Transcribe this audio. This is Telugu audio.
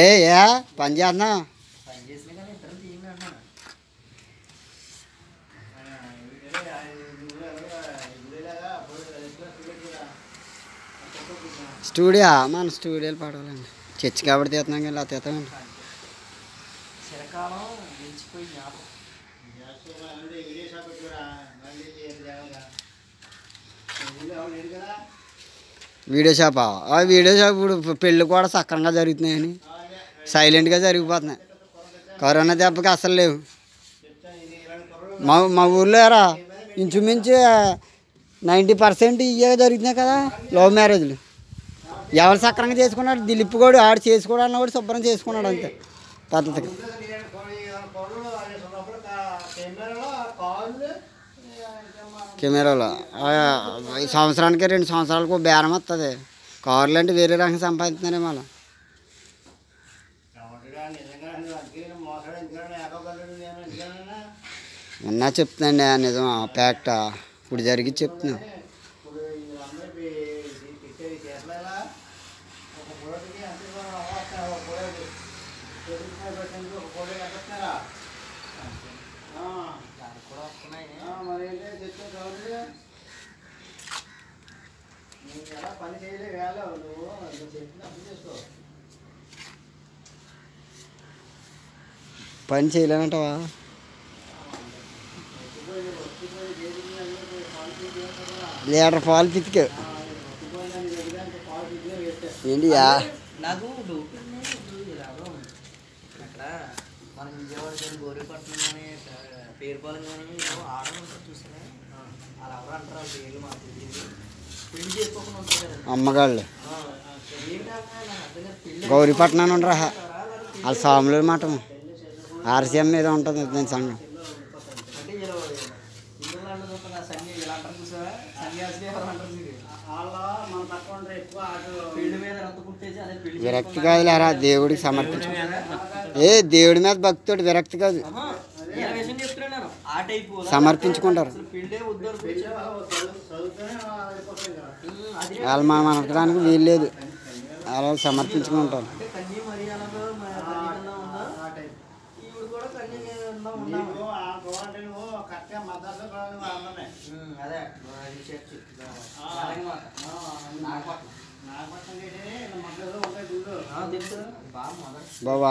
ఏ ఏ పని చేస్తున్నా? స్టూడియో మన స్టూడియోలు పడవాలండి. చర్చి కాబట్టి తీస్తున్నాం కానీ అలా తీస్తామండి. చిరకాలం నిలిచిపోయి వీడియో షాపా. ఆ వీడియో షాప్ ఇప్పుడు పెళ్ళి కూడా సక్రంగా జరుగుతున్నాయని. సైలెంట్గా జరిగిపోతున్నాయి. కరోనా దెబ్బకి అసలు లేవు. మా మా ఊర్లో రా ఇంచుమించు నైంటీ పర్సెంట్ ఇవే జరుగుతున్నాయి కదా లవ్ మ్యారేజ్లు. ఎవరు సక్రంగా చేసుకున్నాడు దిలీప్ కూడా ఆడు చేసుకోవడానికి కూడా శుభ్రం చేసుకున్నాడు అంతే. పద్ధతిగా. కెమెరాలో. ఈ సంవత్సరానికి రెండు సంవత్సరాలకు బేరం వస్తుంది కార్లు అంటే వేరే రకంగా సంపాదిస్తున్నారే మళ్ళీ. ఉన్నా చెప్తున్నాండి ఆ నిజం ఆ. ఫ్యాక్ట్ ఇప్పుడు జరిగి చెప్తున్నా. కూడా వస్తున్నాయి పని చేయలే వేళ నువ్వు నువ్వు చెప్పినప్పుడు చేసుకో. పని చేయలేనంటావా? లీటర్ పాలు పితికే ఏంటి నాకు అక్కడ మన విజయవాడ కానీ గౌరీపట్నం కానీ పేరుపాలెం కానీ ఉంటుంది చూసారా? అలా ఎవరు అంటారు వాళ్ళ పేర్లు మాకు తెలియదు. పెళ్ళి చేసుకోకుండా ఉంటారు కదా అమ్మగాళ్ళు. గౌరీపట్నం ఉండరా? వాళ్ళ సాములు మాట. ఆర్సీఎం మీద ఉంటుంది దాని సంఘం. వాళ్ళ విరక్తి కాదులేరా దేవుడికి సమర్పించు. ఏ దేవుడి మీద భక్తుడు విరక్తి కాదు. సమర్పించుకుంటారు. వాళ్ళు మనం అనడానికి వీలు లేదు. వాళ్ళు సమర్పించుకుంటారు. బాబా